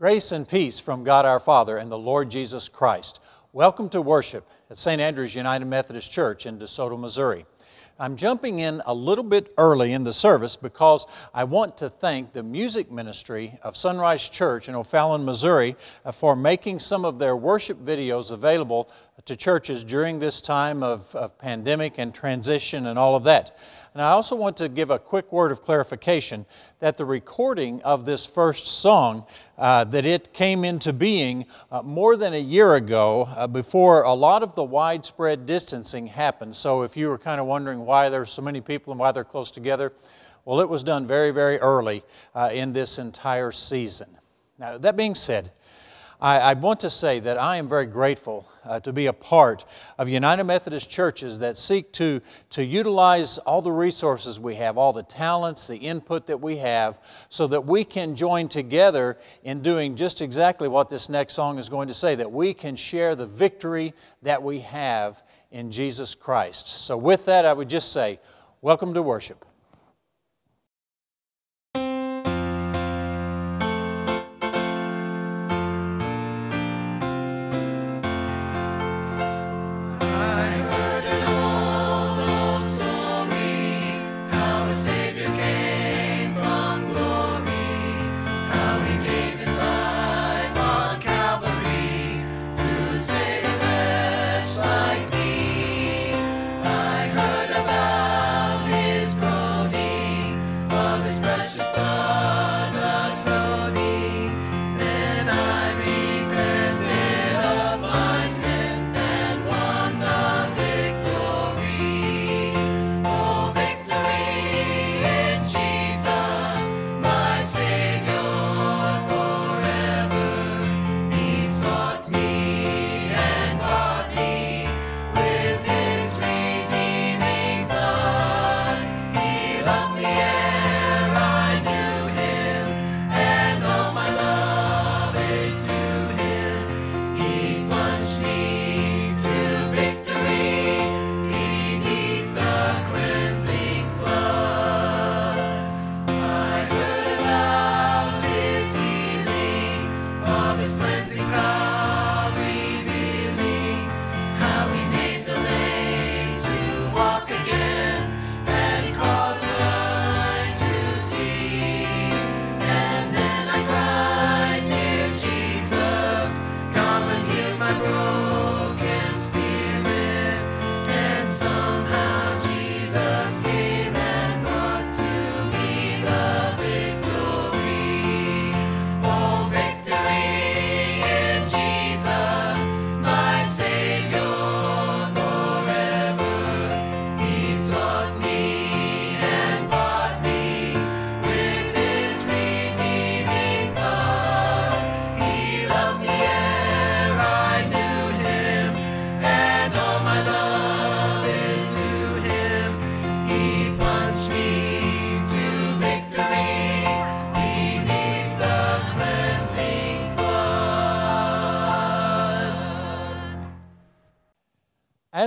Grace and peace from God our Father and the Lord Jesus Christ. Welcome to worship at St. Andrew's United Methodist Church in DeSoto, Missouri. I'm jumping in a little bit early in the service because I want to thank the music ministry of Sunrise Church in O'Fallon, Missouri uh, for making some of their worship videos available to churches during this time of, of pandemic and transition and all of that. And I also want to give a quick word of clarification that the recording of this first song, uh, that it came into being uh, more than a year ago uh, before a lot of the widespread distancing happened. So if you were kind of wondering why there's so many people and why they're close together, well, it was done very, very early uh, in this entire season. Now, that being said, I, I want to say that I am very grateful uh, to be a part of United Methodist churches that seek to, to utilize all the resources we have, all the talents, the input that we have, so that we can join together in doing just exactly what this next song is going to say, that we can share the victory that we have in Jesus Christ. So, with that, I would just say, welcome to worship.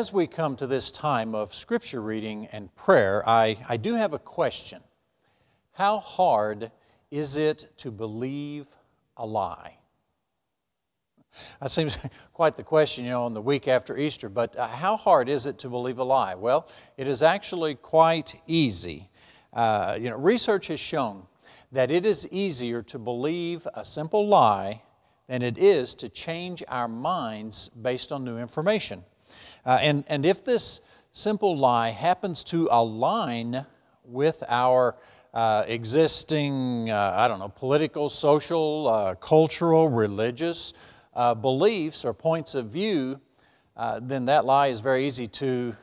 As we come to this time of scripture reading and prayer, I, I do have a question. How hard is it to believe a lie? That seems quite the question, you know, on the week after Easter, but uh, how hard is it to believe a lie? Well, it is actually quite easy. Uh, you know, research has shown that it is easier to believe a simple lie than it is to change our minds based on new information. Uh, and, and if this simple lie happens to align with our uh, existing, uh, I don't know, political, social, uh, cultural, religious uh, beliefs or points of view, uh, then that lie is very easy to,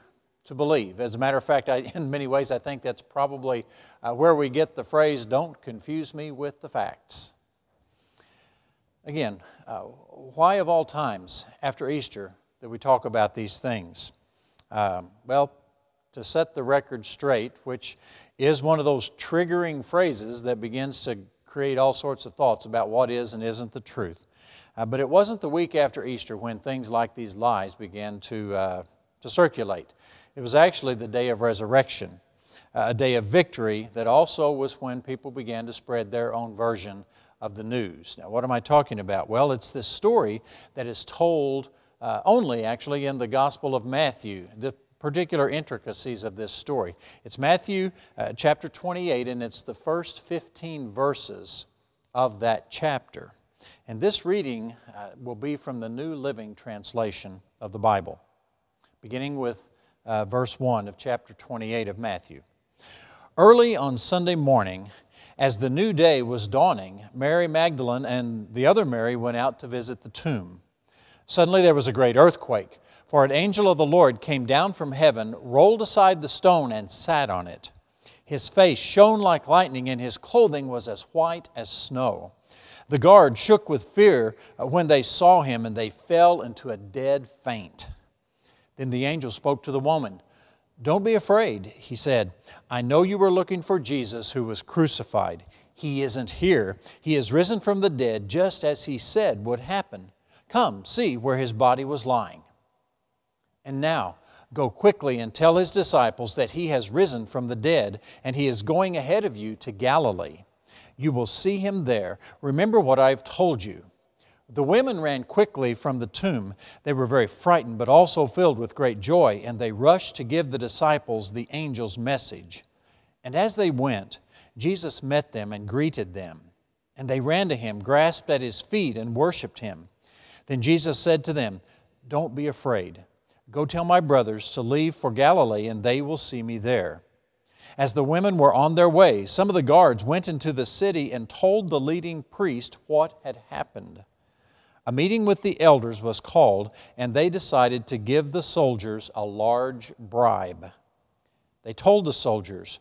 to believe. As a matter of fact, I, in many ways, I think that's probably where we get the phrase, don't confuse me with the facts. Again, why of all times after Easter that we talk about these things? Um, well, to set the record straight, which is one of those triggering phrases that begins to create all sorts of thoughts about what is and isn't the truth. Uh, but it wasn't the week after Easter when things like these lies began to, uh, to circulate. It was actually the day of resurrection, uh, a day of victory that also was when people began to spread their own version of the news. Now, what am I talking about? Well, it's this story that is told uh, only actually in the Gospel of Matthew, the particular intricacies of this story. It's Matthew uh, chapter 28, and it's the first 15 verses of that chapter. And this reading uh, will be from the New Living Translation of the Bible, beginning with uh, verse 1 of chapter 28 of Matthew. Early on Sunday morning, as the new day was dawning, Mary Magdalene and the other Mary went out to visit the tomb. Suddenly there was a great earthquake, for an angel of the Lord came down from heaven, rolled aside the stone, and sat on it. His face shone like lightning, and his clothing was as white as snow. The guard shook with fear uh, when they saw him, and they fell into a dead faint. Then the angel spoke to the woman. Don't be afraid, he said. I know you were looking for Jesus who was crucified. He isn't here. He is risen from the dead, just as he said would happen. Come, see where his body was lying. And now, go quickly and tell his disciples that he has risen from the dead, and he is going ahead of you to Galilee. You will see him there. Remember what I've told you. The women ran quickly from the tomb. They were very frightened, but also filled with great joy, and they rushed to give the disciples the angel's message. And as they went, Jesus met them and greeted them. And they ran to him, grasped at his feet, and worshiped him. Then Jesus said to them, Don't be afraid. Go tell my brothers to leave for Galilee, and they will see me there. As the women were on their way, some of the guards went into the city and told the leading priest what had happened. A meeting with the elders was called, and they decided to give the soldiers a large bribe. They told the soldiers,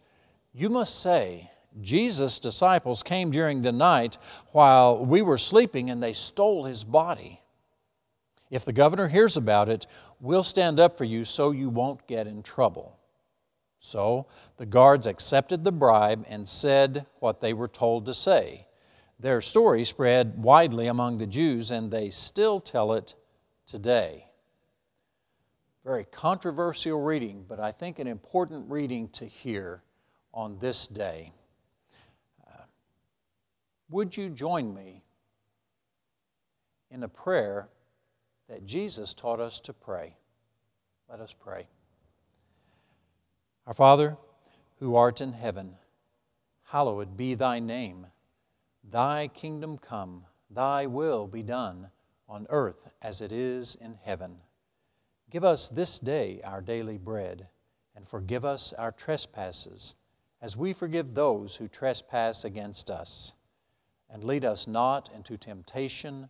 You must say, Jesus' disciples came during the night while we were sleeping, and they stole his body. If the governor hears about it, we'll stand up for you so you won't get in trouble. So the guards accepted the bribe and said what they were told to say. Their story spread widely among the Jews, and they still tell it today. Very controversial reading, but I think an important reading to hear on this day. Uh, would you join me in a prayer that Jesus taught us to pray? Let us pray. Our Father, who art in heaven, hallowed be thy name. Thy kingdom come, thy will be done on earth as it is in heaven. Give us this day our daily bread, and forgive us our trespasses, as we forgive those who trespass against us. And lead us not into temptation,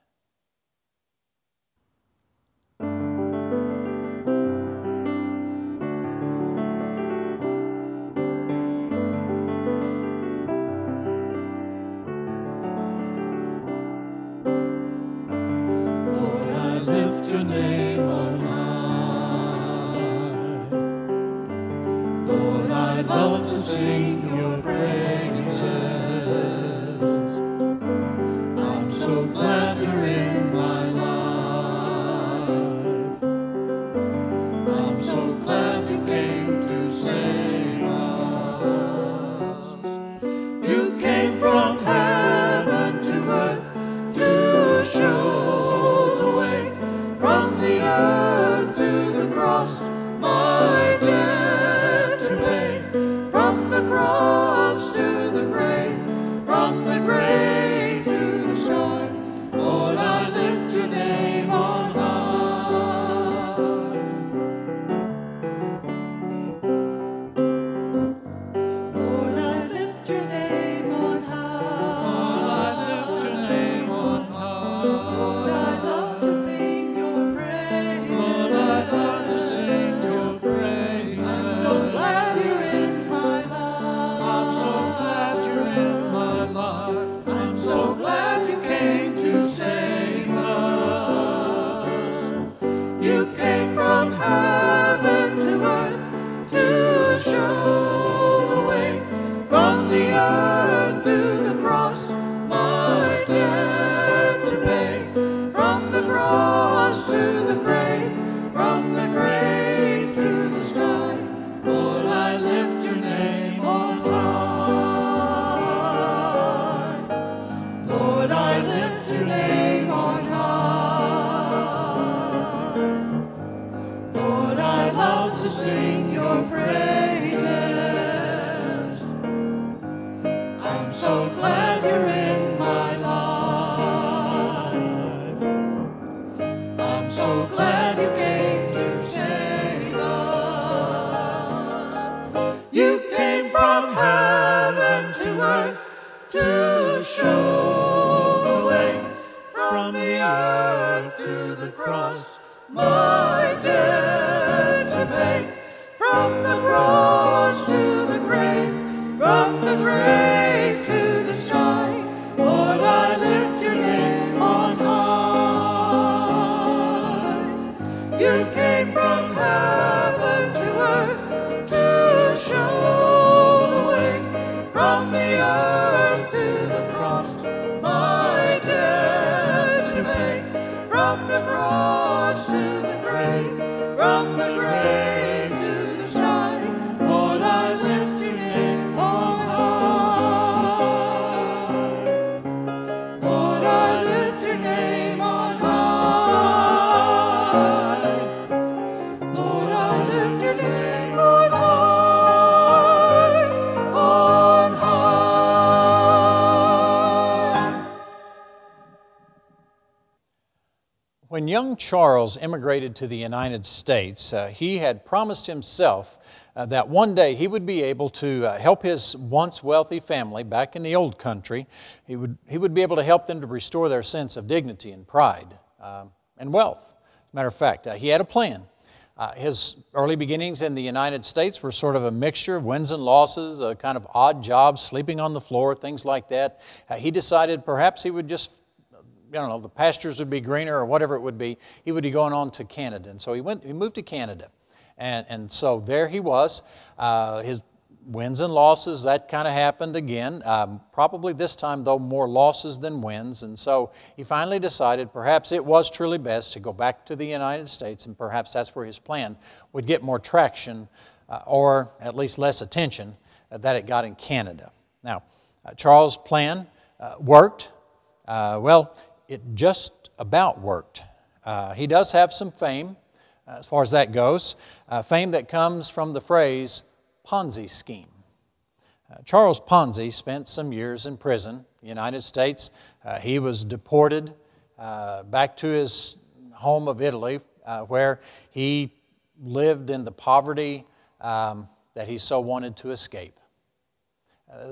Cross When young Charles immigrated to the United States, uh, he had promised himself uh, that one day he would be able to uh, help his once wealthy family back in the old country. He would, he would be able to help them to restore their sense of dignity and pride um, and wealth. Matter of fact, uh, he had a plan. Uh, his early beginnings in the United States were sort of a mixture of wins and losses, a kind of odd jobs, sleeping on the floor, things like that. Uh, he decided perhaps he would just I don't know, the pastures would be greener or whatever it would be, he would be going on to Canada. And so he went, he moved to Canada. And, and so there he was. Uh, his wins and losses, that kind of happened again. Um, probably this time, though, more losses than wins. And so he finally decided perhaps it was truly best to go back to the United States, and perhaps that's where his plan would get more traction uh, or at least less attention uh, that it got in Canada. Now, uh, Charles' plan uh, worked. Uh, well, it just about worked. Uh, he does have some fame uh, as far as that goes, uh, fame that comes from the phrase Ponzi scheme. Uh, Charles Ponzi spent some years in prison, United States. Uh, he was deported uh, back to his home of Italy, where he lived in the poverty um, that he so wanted to escape.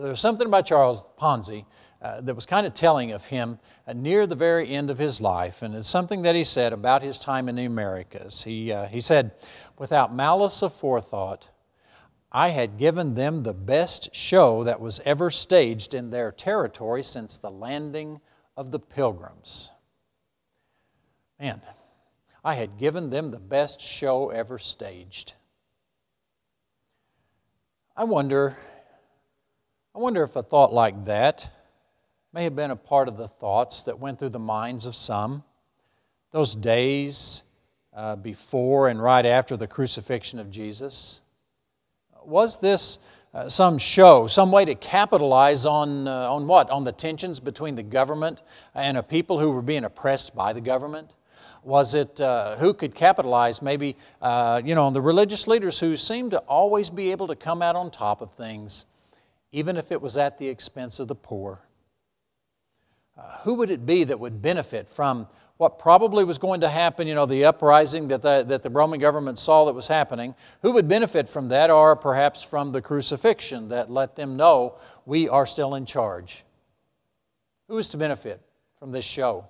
There's something about Charles Ponzi uh, that was kind of telling of him uh, near the very end of his life. And it's something that he said about his time in the Americas. He, uh, he said, Without malice of forethought, I had given them the best show that was ever staged in their territory since the landing of the pilgrims. Man, I had given them the best show ever staged. I wonder, I wonder if a thought like that may have been a part of the thoughts that went through the minds of some. Those days uh, before and right after the crucifixion of Jesus. Was this uh, some show, some way to capitalize on, uh, on what? On the tensions between the government and a people who were being oppressed by the government? Was it uh, who could capitalize maybe, uh, you know, on the religious leaders who seemed to always be able to come out on top of things, even if it was at the expense of the poor? Uh, who would it be that would benefit from what probably was going to happen, you know, the uprising that the, that the Roman government saw that was happening? Who would benefit from that, or perhaps from the crucifixion that let them know we are still in charge? Who is to benefit from this show?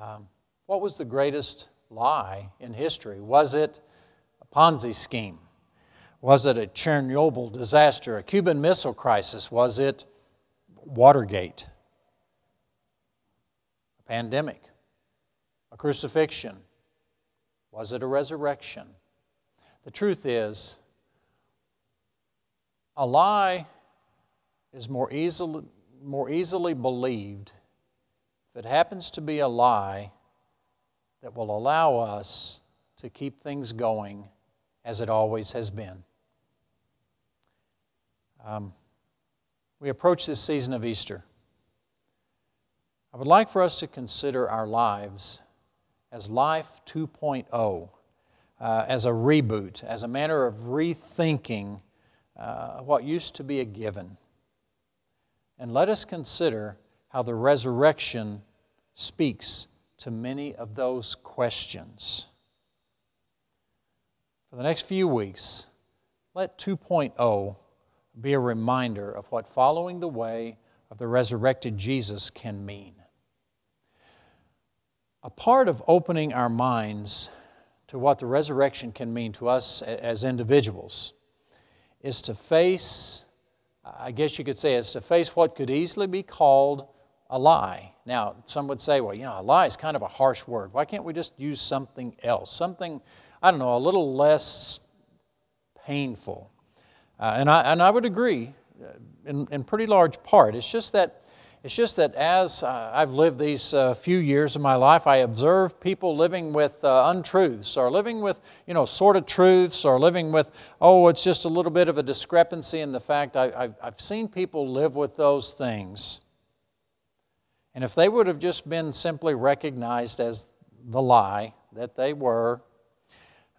Um, what was the greatest lie in history? Was it a Ponzi scheme? Was it a Chernobyl disaster, a Cuban Missile Crisis? Was it Watergate? A pandemic? A crucifixion? Was it a resurrection? The truth is, a lie is more easily, more easily believed if it happens to be a lie that will allow us to keep things going as it always has been. Um, we approach this season of Easter. I would like for us to consider our lives as Life 2.0, uh, as a reboot, as a manner of rethinking uh, what used to be a given. and let us consider how the resurrection speaks to many of those questions. For the next few weeks, let 2.0 be a reminder of what following the way of the resurrected Jesus can mean. A part of opening our minds to what the resurrection can mean to us as individuals is to face, I guess you could say, is to face what could easily be called a lie. Now, some would say, well, you know, a lie is kind of a harsh word. Why can't we just use something else? Something, I don't know, a little less painful. Uh, and, I, and I would agree uh, in, in pretty large part. It's just that it's just that as uh, I've lived these uh, few years of my life, I observe people living with uh, untruths or living with, you know, sort of truths or living with, oh, it's just a little bit of a discrepancy in the fact. I, have seen people live with those things. And if they would have just been simply recognized as the lie that they were,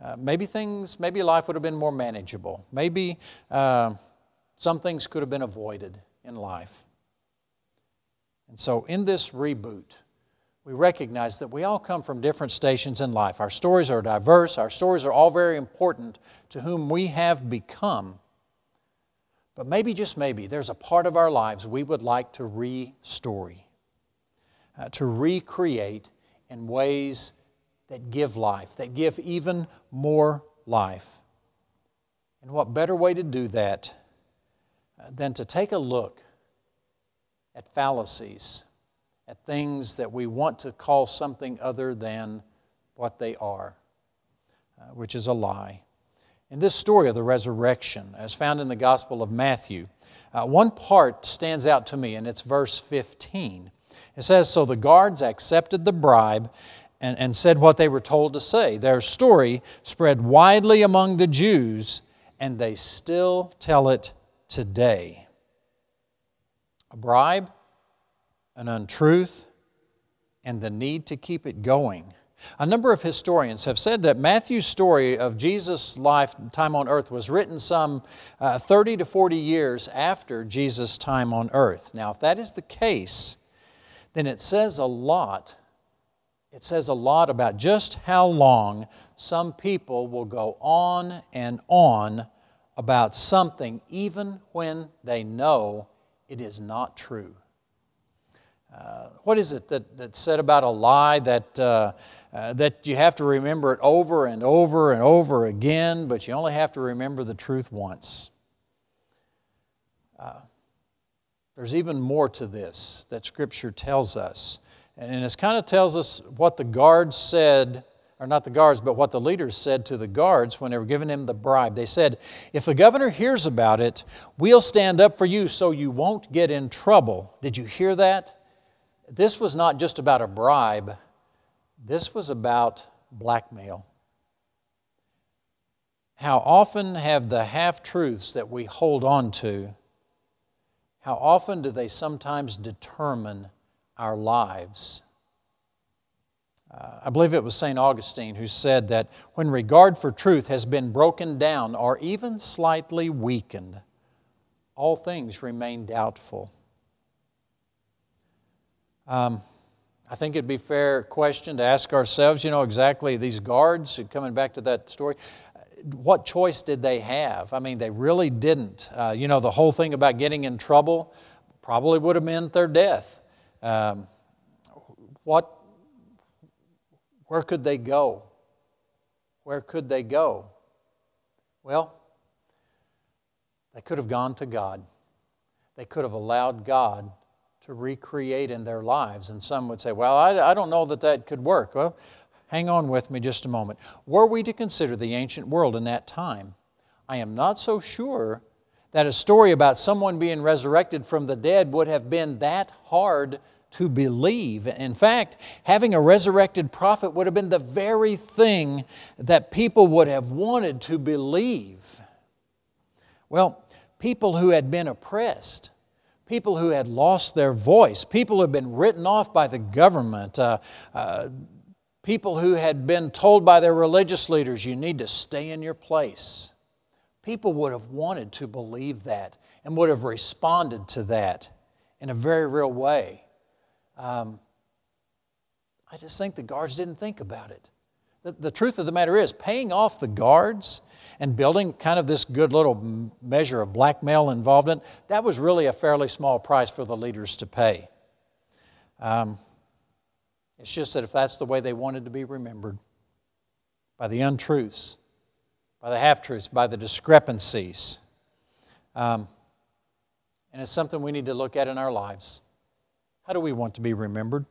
uh, maybe things, maybe life would have been more manageable. Maybe uh, some things could have been avoided in life. And so, in this reboot, we recognize that we all come from different stations in life. Our stories are diverse, our stories are all very important to whom we have become. But maybe, just maybe, there's a part of our lives we would like to re-story, uh, to recreate in ways that give life, that give even more life. And what better way to do that uh, than to take a look at fallacies, at things that we want to call something other than what they are, uh, which is a lie. In this story of the resurrection, as found in the Gospel of Matthew, uh, one part stands out to me, and it's verse 15. It says, So the guards accepted the bribe and, and said what they were told to say. Their story spread widely among the Jews, and they still tell it today a bribe, an untruth, and the need to keep it going. A number of historians have said that Matthew's story of Jesus' life time on earth was written some uh, 30 to 40 years after Jesus' time on earth. Now, if that is the case, then it says a lot. It says a lot about just how long some people will go on and on about something, even when they know it is not true. Uh, what is it that, that's said about a lie that, uh, uh, that you have to remember it over and over and over again, but you only have to remember the truth once? Uh, there's even more to this that Scripture tells us. And it kind of tells us what the guards said or not the guards, but what the leaders said to the guards when they were giving him the bribe. They said, If the governor hears about it, we'll stand up for you so you won't get in trouble. Did you hear that? This was not just about a bribe, this was about blackmail. How often have the half truths that we hold on to, how often do they sometimes determine our lives? Uh, I believe it was St. Augustine who said that when regard for truth has been broken down or even slightly weakened, all things remain doubtful. Um, I think it'd be a fair question to ask ourselves, you know, exactly these guards, coming back to that story, what choice did they have? I mean, they really didn't. Uh, you know, the whole thing about getting in trouble probably would have meant their death. Um, what where could they go? Where could they go? Well, they could have gone to God. They could have allowed God to recreate in their lives. And some would say, well, I, I don't know that that could work. Well, hang on with me just a moment. Were we to consider the ancient world in that time, I am not so sure that a story about someone being resurrected from the dead would have been that hard to believe. In fact, having a resurrected prophet would have been the very thing that people would have wanted to believe. Well, people who had been oppressed, people who had lost their voice, people who had been written off by the government, uh, uh, people who had been told by their religious leaders, you need to stay in your place. People would have wanted to believe that and would have responded to that. in a very real way. Um, I just think the guards didn't think about it. The, the truth of the matter is, paying off the guards and building kind of this good little measure of blackmail involvement, that was really a fairly small price for the leaders to pay. Um, it's just that if that's the way they wanted to be remembered, by the untruths, by the half truths, by the discrepancies, um, and it's something we need to look at in our lives. How do we want to be remembered?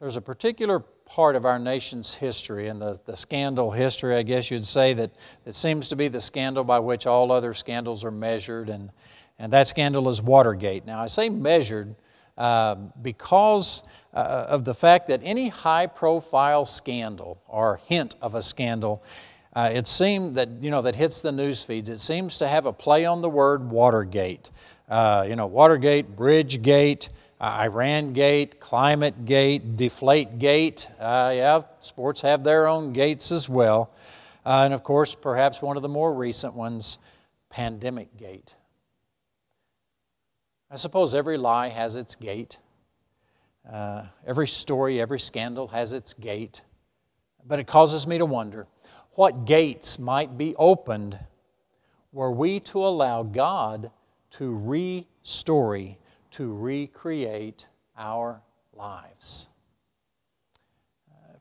There's a particular part of our nation's history, and the, the scandal history, I guess you'd say, that, that seems to be the scandal by which all other scandals are measured, and, and that scandal is Watergate. Now, I say measured uh, because uh, of the fact that any high profile scandal or hint of a scandal uh, it seemed that, you know, that hits the news feeds, it seems to have a play on the word Watergate. Uh, you know, Watergate, Bridgegate, uh, Iran Gate, Climate Gate, Deflate Gate. Uh, yeah, sports have their own gates as well. Uh, and of course, perhaps one of the more recent ones, Pandemic Gate. I suppose every lie has its gate. Uh, every story, every scandal has its gate. But it causes me to wonder what gates might be opened were we to allow God to restory, to recreate our lives.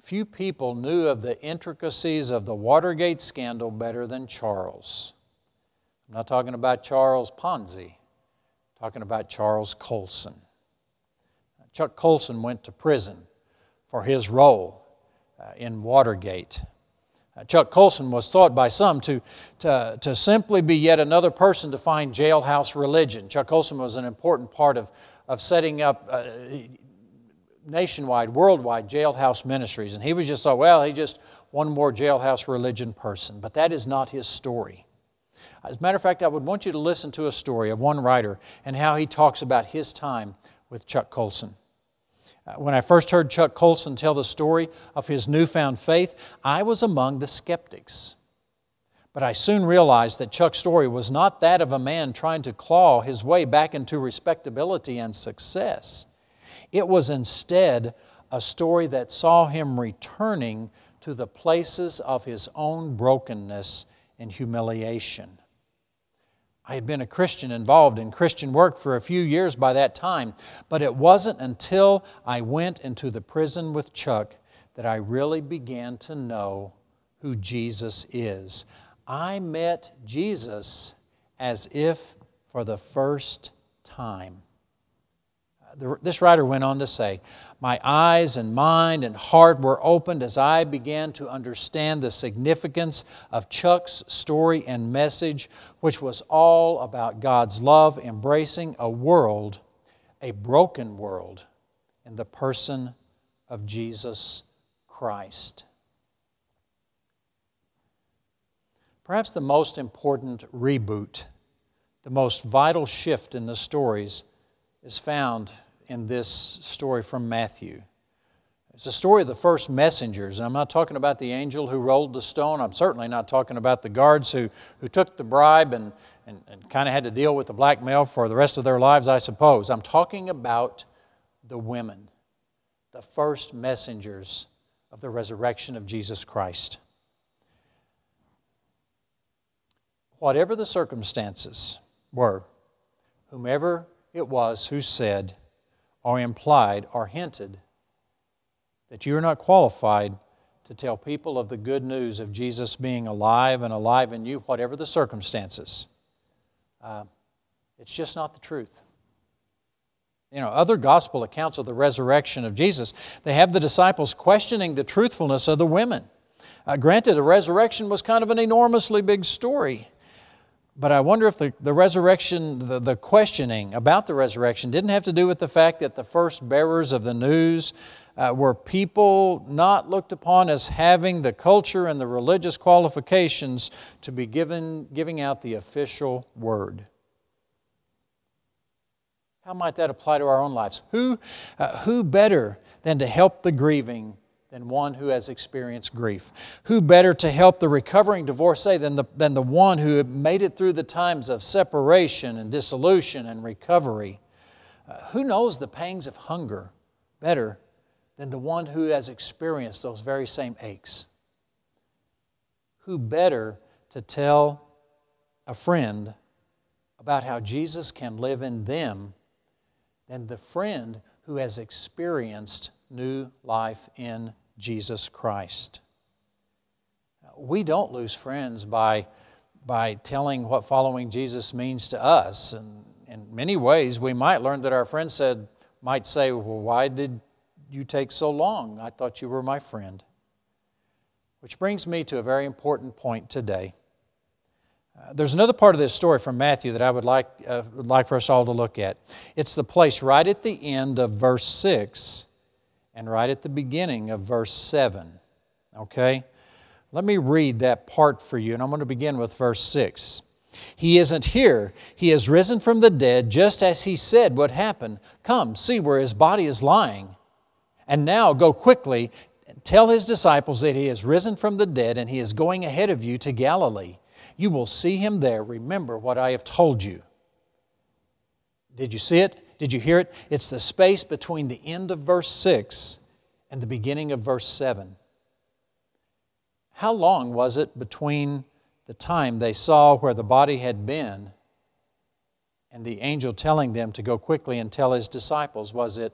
Few people knew of the intricacies of the Watergate scandal better than Charles. I'm not talking about Charles Ponzi, I'm talking about Charles Colson. Chuck Colson went to prison for his role uh, in Watergate. Chuck Colson was thought by some to, to, to simply be yet another person to find jailhouse religion. Chuck Colson was an important part of, of setting up uh, nationwide, worldwide jailhouse ministries. And he was just thought, well, he's just one more jailhouse religion person. But that is not his story. As a matter of fact, I would want you to listen to a story of one writer and how he talks about his time with Chuck Colson. When I first heard Chuck Colson tell the story of his newfound faith, I was among the skeptics. But I soon realized that Chuck's story was not that of a man trying to claw his way back into respectability and success. It was instead a story that saw him returning to the places of his own brokenness and humiliation. I had been a Christian involved in Christian work for a few years by that time, but it wasn't until I went into the prison with Chuck that I really began to know who Jesus is. I met Jesus as if for the first time. This writer went on to say, My eyes and mind and heart were opened as I began to understand the significance of Chuck's story and message, which was all about God's love embracing a world, a broken world, in the person of Jesus Christ. Perhaps the most important reboot, the most vital shift in the stories is found in this story from Matthew. It's the story of the first messengers. I'm not talking about the angel who rolled the stone. I'm certainly not talking about the guards who, who took the bribe and, and, and kind of had to deal with the blackmail for the rest of their lives, I suppose. I'm talking about the women, the first messengers of the resurrection of Jesus Christ. Whatever the circumstances were, whomever it was who said, or implied, or hinted that you are not qualified to tell people of the good news of Jesus being alive and alive in you, whatever the circumstances. Uh, it's just not the truth. You know, other gospel accounts of the resurrection of Jesus, they have the disciples questioning the truthfulness of the women. Uh, granted, the resurrection was kind of an enormously big story. But I wonder if the, the resurrection, the, the questioning about the resurrection didn't have to do with the fact that the first bearers of the news uh, were people not looked upon as having the culture and the religious qualifications to be given, giving out the official word. How might that apply to our own lives? Who, uh, who better than to help the grieving than one who has experienced grief? Who better to help the recovering divorcee than the, than the one who made it through the times of separation and dissolution and recovery? Uh, who knows the pangs of hunger better than the one who has experienced those very same aches? Who better to tell a friend about how Jesus can live in them than the friend who has experienced new life in Jesus Christ. We don't lose friends by, by telling what following Jesus means to us. And in many ways, we might learn that our friend said, might say, Well, why did you take so long? I thought you were my friend. Which brings me to a very important point today. Uh, there's another part of this story from Matthew that I would like, uh, would like for us all to look at. It's the place right at the end of verse 6 and right at the beginning of verse 7. Okay? Let me read that part for you, and I'm going to begin with verse 6. He isn't here. He has risen from the dead just as he said would happen. Come, see where his body is lying. And now go quickly and tell his disciples that he has risen from the dead and he is going ahead of you to Galilee. You will see him there. Remember what I have told you. Did you see it? Did you hear it? It's the space between the end of verse 6 and the beginning of verse 7. How long was it between the time they saw where the body had been and the angel telling them to go quickly and tell his disciples? Was it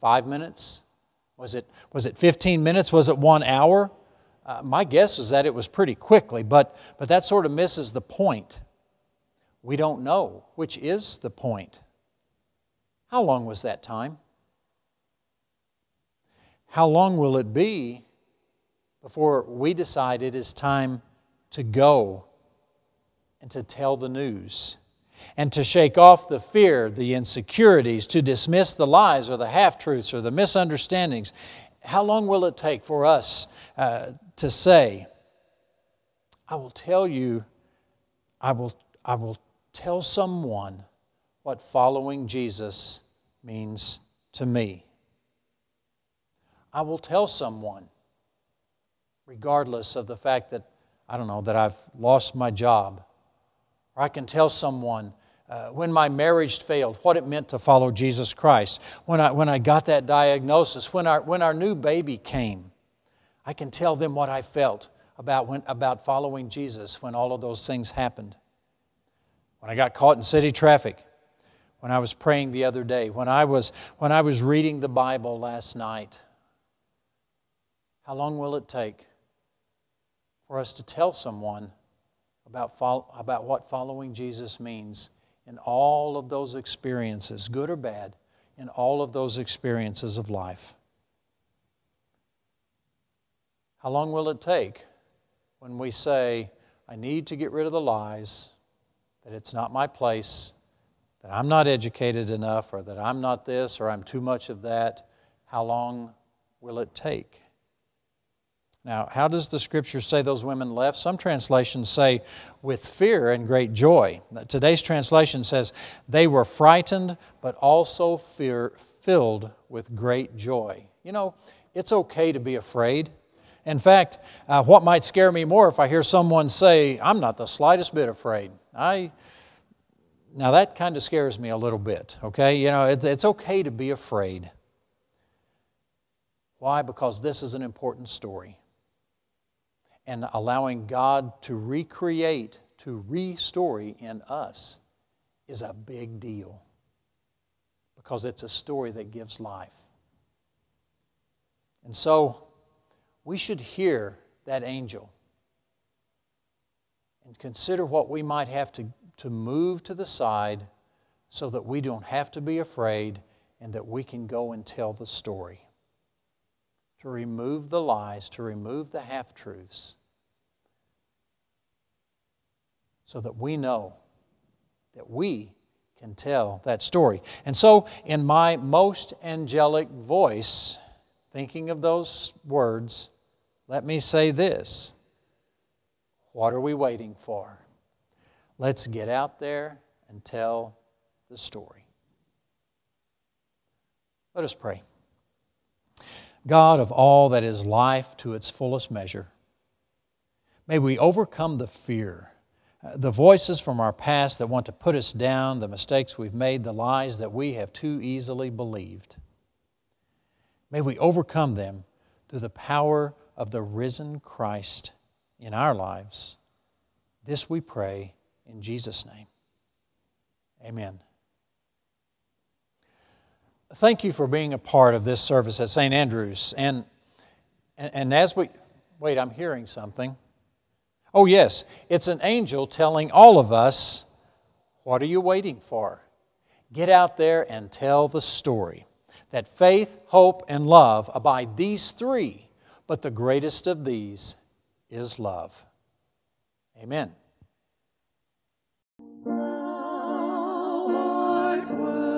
five minutes? Was it, was it 15 minutes? Was it one hour? Uh, my guess is that it was pretty quickly, but, but that sort of misses the point. We don't know, which is the point. How long was that time? How long will it be before we decide it is time to go and to tell the news and to shake off the fear, the insecurities, to dismiss the lies or the half truths or the misunderstandings? How long will it take for us uh, to say, I will tell you, I will, I will tell someone what following Jesus means to me. I will tell someone, regardless of the fact that, I don't know, that I've lost my job. Or I can tell someone uh, when my marriage failed, what it meant to follow Jesus Christ. When I, when I got that diagnosis, when our, when our new baby came, I can tell them what I felt about, when, about following Jesus when all of those things happened. When I got caught in city traffic, when I was praying the other day, when I was, when I was reading the Bible last night. How long will it take for us to tell someone about, about what following Jesus means in all of those experiences, good or bad, in all of those experiences of life? How long will it take when we say, I need to get rid of the lies, that it's not my place, that I'm not educated enough, or that I'm not this, or I'm too much of that? How long will it take? Now, how does the scripture say those women left? Some translations say with fear and great joy. Today's translation says they were frightened, but also fear, filled with great joy. You know, it's okay to be afraid. In fact, uh, what might scare me more if I hear someone say, I'm not the slightest bit afraid. I, now that kind of scares me a little bit, okay? You know, it, it's okay to be afraid. Why? Because this is an important story. And allowing God to recreate, to restory in us is a big deal. Because it's a story that gives life. And so, we should hear that angel and consider what we might have to, to move to the side so that we don't have to be afraid and that we can go and tell the story. To remove the lies, to remove the half truths, so that we know that we can tell that story. And so, in my most angelic voice, thinking of those words, let me say this What are we waiting for? Let's get out there and tell the story. Let us pray. God of all that is life to its fullest measure. May we overcome the fear, uh, the voices from our past that want to put us down, the mistakes we've made, the lies that we have too easily believed. May we overcome them through the power of the risen Christ in our lives. This we pray in Jesus' name. Amen. Thank you for being a part of this service at St. Andrews. And, and, and as we, wait, I'm hearing something. Oh, yes, it's an angel telling all of us, What are you waiting for? Get out there and tell the story that faith, hope, and love abide these three, but the greatest of these is love. Amen. Worthy.